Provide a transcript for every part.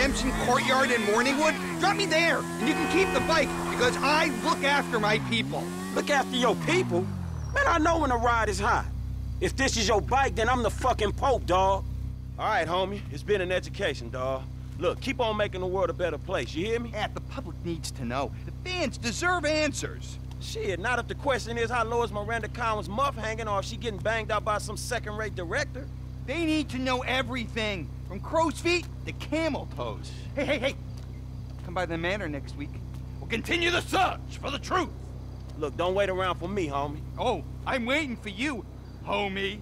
Redemption Courtyard in Morningwood? Drop me there, and you can keep the bike, because I look after my people. Look after your people? Man, I know when a ride is hot. If this is your bike, then I'm the fucking Pope, dawg. All right, homie. It's been an education, dawg. Look, keep on making the world a better place, you hear me? Yeah, the public needs to know. The fans deserve answers. Shit, not if the question is how low is Miranda Collins' muff hanging or if she getting banged out by some second-rate director. They need to know everything, from crow's feet to camel toes. Hey, hey, hey! Come by the manor next week. We'll continue the search for the truth. Look, don't wait around for me, homie. Oh, I'm waiting for you, homie.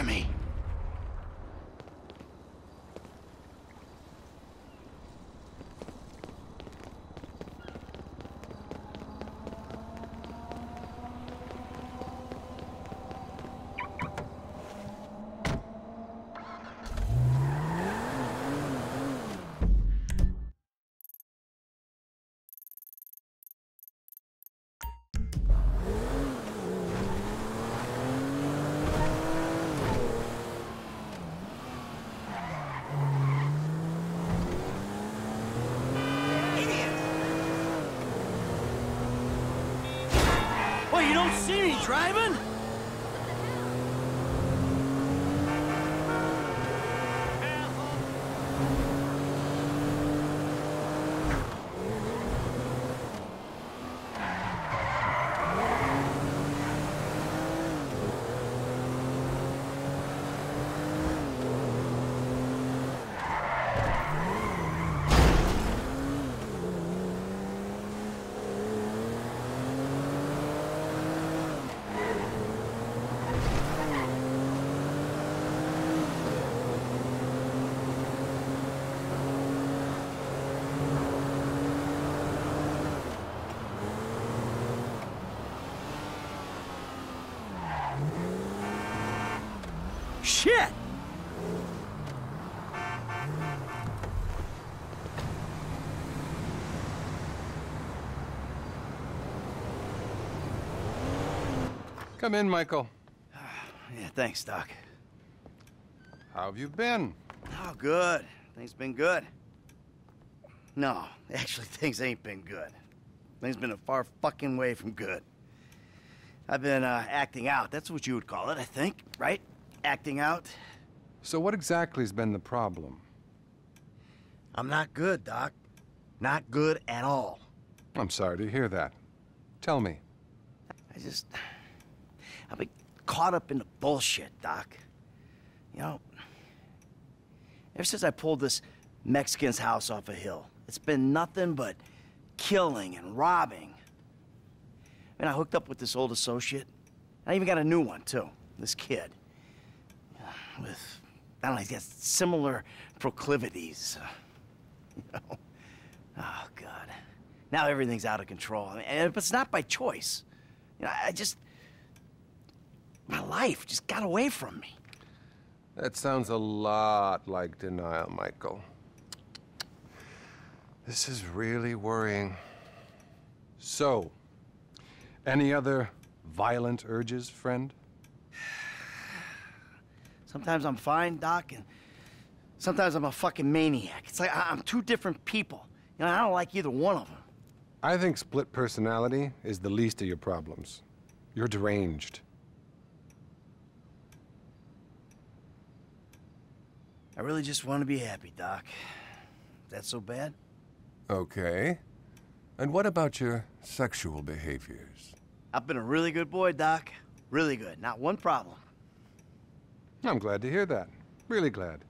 Jimmy. Well, you don't see me driving? Shit! Come in, Michael. Yeah, thanks, Doc. How have you been? Oh, good. Things been good. No, actually, things ain't been good. Things been a far fucking way from good. I've been uh, acting out. That's what you would call it, I think, right? Acting out. So what exactly has been the problem? I'm not good, Doc. Not good at all. I'm sorry to hear that. Tell me. I just. I've been caught up in the bullshit, Doc. You know, ever since I pulled this Mexican's house off a hill, it's been nothing but killing and robbing. I mean, I hooked up with this old associate. I even got a new one, too. This kid. With, I don't know, he's got similar proclivities. uh, you know? Oh, God. Now everything's out of control. I mean, it's not by choice. You know, I just. My life just got away from me. That sounds a lot like denial, Michael. This is really worrying. So, any other violent urges, friend? Sometimes I'm fine, Doc, and sometimes I'm a fucking maniac. It's like I- I'm two different people. You know, I don't like either one of them. I think split personality is the least of your problems. You're deranged. I really just want to be happy, Doc. That so bad? Okay. And what about your sexual behaviors? I've been a really good boy, Doc. Really good. Not one problem. I'm glad to hear that. Really glad.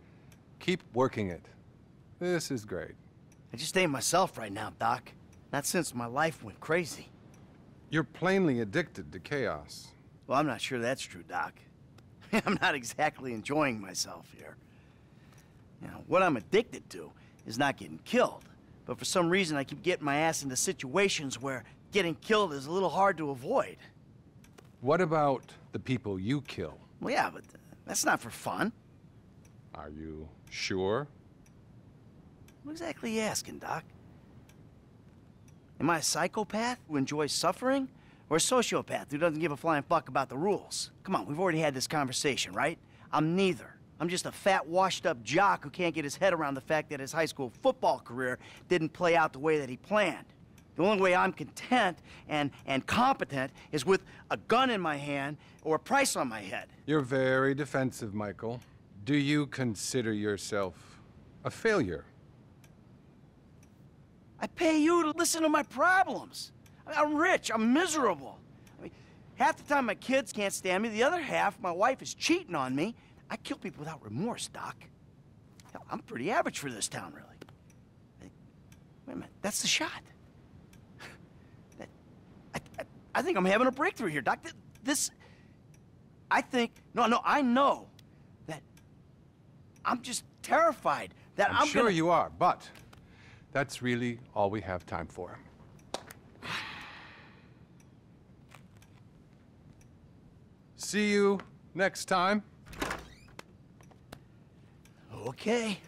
Keep working it. This is great. I just ain't myself right now, Doc. Not since my life went crazy. You're plainly addicted to chaos. Well, I'm not sure that's true, Doc. I'm not exactly enjoying myself here. Now, what I'm addicted to is not getting killed. But for some reason, I keep getting my ass into situations where getting killed is a little hard to avoid. What about the people you kill? Well, yeah, but that's not for fun. Are you sure? What exactly are you asking, Doc? Am I a psychopath who enjoys suffering? Or a sociopath who doesn't give a flying fuck about the rules? Come on, we've already had this conversation, right? I'm neither. I'm just a fat, washed up jock who can't get his head around the fact that his high school football career didn't play out the way that he planned. The only way I'm content and, and competent is with a gun in my hand or a price on my head. You're very defensive, Michael. Do you consider yourself a failure? I pay you to listen to my problems. I'm rich, I'm miserable. I mean, half the time my kids can't stand me, the other half, my wife is cheating on me. I kill people without remorse, Doc. Hell, I'm pretty average for this town, really. Wait a minute, that's the shot. That, I, think I'm having a breakthrough here, Doc. This, I think, no, no, I know that I'm just terrified that I'm, I'm, sure gonna... you are, but that's really all we have time for. See you next time. Okay.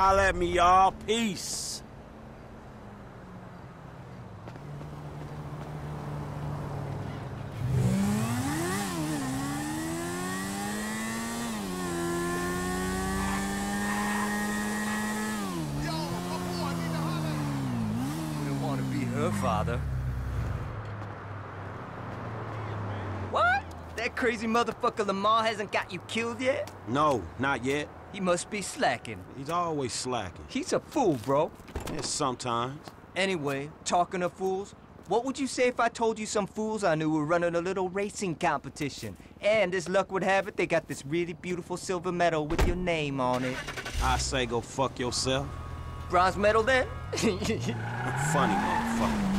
Hey, ho- holla at me, y'all. Peace. Wouldn't want to be her father. What? That crazy motherfucker Lamar hasn't got you killed yet? No, not yet. He must be slacking. He's always slacking. He's a fool, bro. Yeah, sometimes. Anyway, talking of fools, what would you say if I told you some fools I knew were running a little racing competition? And as luck would have it, they got this really beautiful silver medal with your name on it. I say go fuck yourself. Bronze medal then? Funny motherfucker.